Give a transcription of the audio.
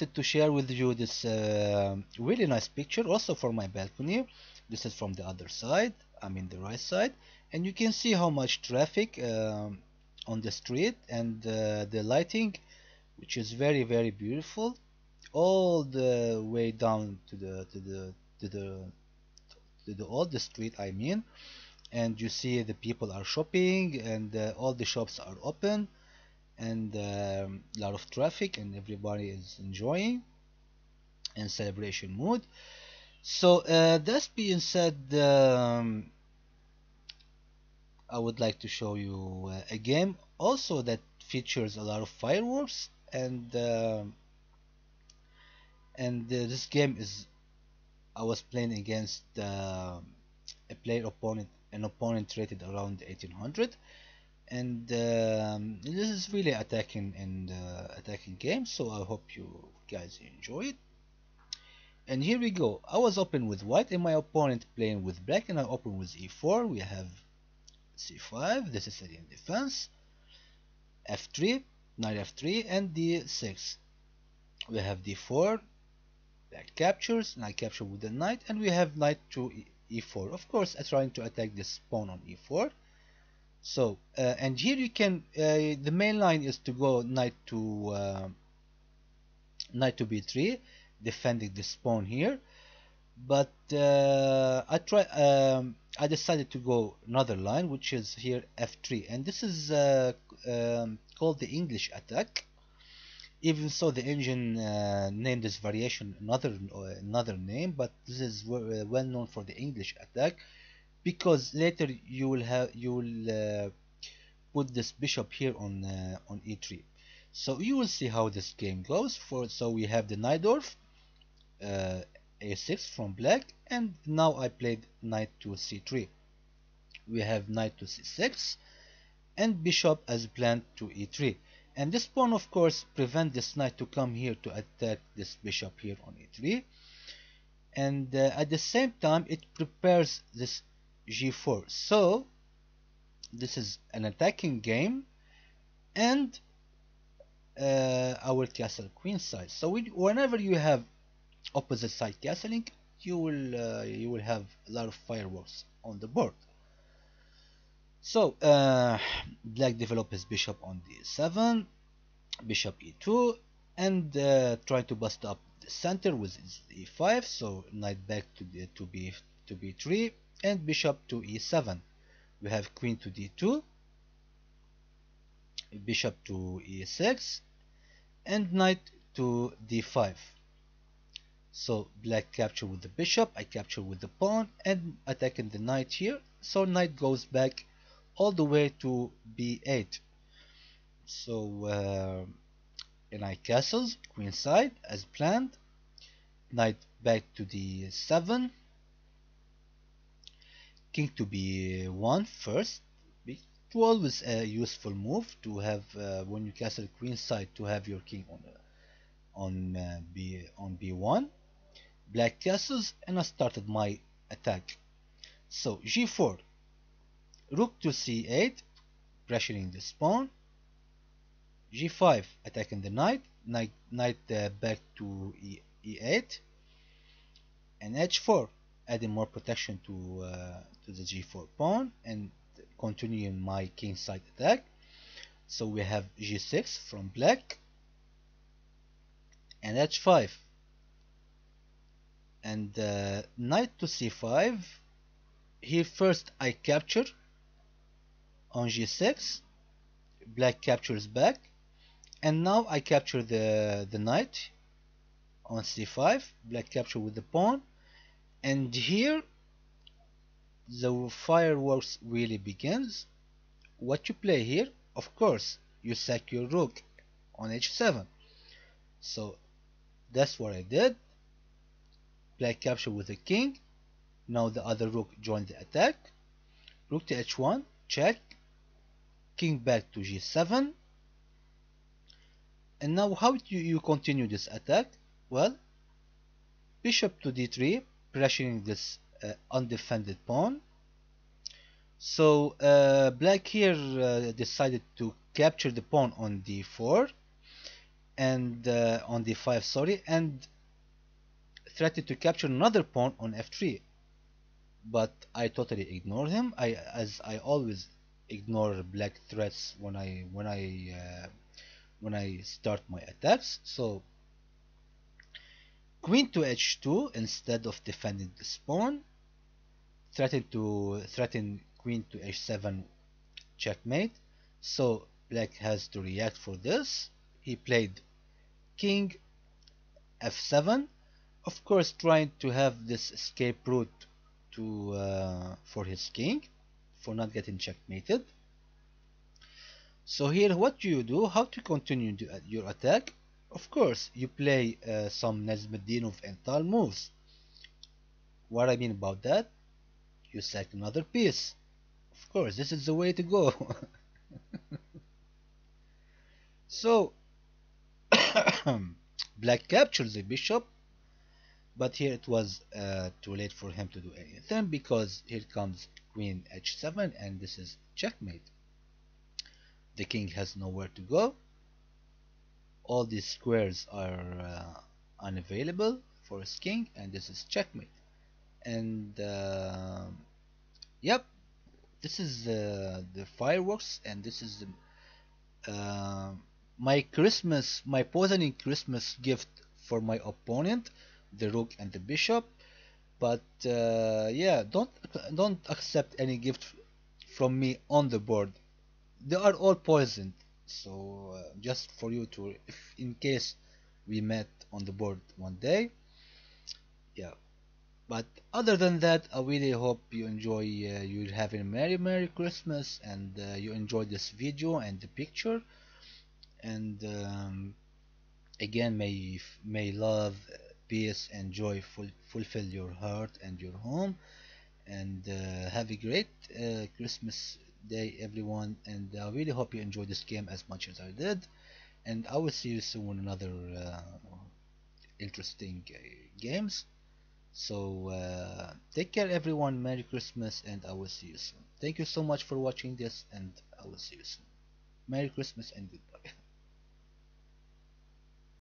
like to share with you this uh, really nice picture also for my balcony. This is from the other side I mean the right side. And you can see how much traffic um, on the street and uh, the lighting which is very very beautiful. All the way down to the to the to the to the all the street I mean. And you see the people are shopping and uh, all the shops are open and a um, lot of traffic and everybody is enjoying and celebration mood. So uh, that being said um, I would like to show you uh, a game also that features a lot of fireworks and uh, and this game is I was playing against uh, a player opponent an opponent rated around 1800 and um, this is really attacking and uh, attacking game so I hope you guys enjoy it. And here we go. I was open with white and my opponent playing with black and I open with e4 we have c5 this is in defense f3 knight f3 and d6 we have d4 black captures I capture with the knight and we have knight to e4 of course I'm trying to attack this pawn on e4 so uh, and here you can uh, the main line is to go knight to uh, knight to b3 defending this pawn here. But uh, I try um, I decided to go another line which is here f3 and this is uh, um, called the English attack. Even so the engine uh, named this variation another another name but this is well known for the English attack because later you will have you will uh, put this bishop here on uh, on e3 so you will see how this game goes. For so we have the Najdorf uh, a6 from black and now I played knight to c3 we have knight to c6 and bishop as planned to e3 and this pawn of course prevent this knight to come here to attack this bishop here on e3 and uh, at the same time it prepares this g4 so this is an attacking game and uh, our castle queen side so we, whenever you have opposite side castling you will uh, you will have a lot of fireworks on the board. So uh, black develops bishop on d7 bishop e2 and uh, try to bust up the center with e5 so knight back to the to b to b3 and bishop to e7 we have queen to d2 bishop to e6 and knight to d5 so black capture with the bishop I capture with the pawn and attacking the knight here. So knight goes back all the way to b8 so uh, and I castles queen side as planned. Knight back to d7 king to b1 first it's always a useful move to have uh, when you castle queen side to have your king on uh, on uh, b on b1 black castles and I started my attack. So g4 rook to c8 pressuring the pawn g5 attacking the knight. Knight, knight uh, back to e, e8 and h4 adding more protection to uh, to the g4 pawn and continuing my king side attack. So we have g6 from black and h5 and uh, knight to c5 here first I capture on g6 black captures back and now I capture the the knight on c5 black capture with the pawn and here the fireworks really begins. What you play here of course you sack your rook on h7 so that's what I did. Play capture with the king. Now the other rook joined the attack. Rook to h1 check. King back to g7 and now how do you continue this attack? Well bishop to d3 pressuring this uh, undefended pawn. So uh, black here uh, decided to capture the pawn on d4 and on d5 sorry and threatened to capture another pawn on f3 but I totally ignored him. I as I always ignore black threats when I when I uh, when I start my attacks. So queen to h2 instead of defending this pawn threatened to threaten queen to h7 checkmate. So black has to react for this. He played king f7 of course trying to have this escape route to uh, for his king for not getting checkmated. So here what do you do? How to continue your attack of course you play uh, some Nezhmetdinov and Tal moves what I mean about that? You sack another piece. Of course this is the way to go. So black captures the bishop but here it was uh, too late for him to do anything because here comes queen h7 and this is checkmate. The king has nowhere to go all these squares are uh, unavailable for his king and this is checkmate. And uh, yep this is uh, the fireworks and this is the, uh, my Christmas my poisoning Christmas gift for my opponent the rook and the bishop. But uh, yeah don't don't accept any gift from me on the board. They are all poisoned so uh, just for you to if in case we met on the board one day yeah. But other than that I really hope you enjoy uh, you're having a merry merry Christmas and uh, you enjoy this video and the picture. And um, again may may love peace and joy ful fulfill your heart and your home. And uh, have a great uh, Christmas day everyone and I really hope you enjoyed this game as much as I did. And I will see you soon in another uh, interesting uh, games. So uh, take care everyone. Merry Christmas and I will see you soon. Thank you so much for watching this and I will see you soon. Merry Christmas and goodbye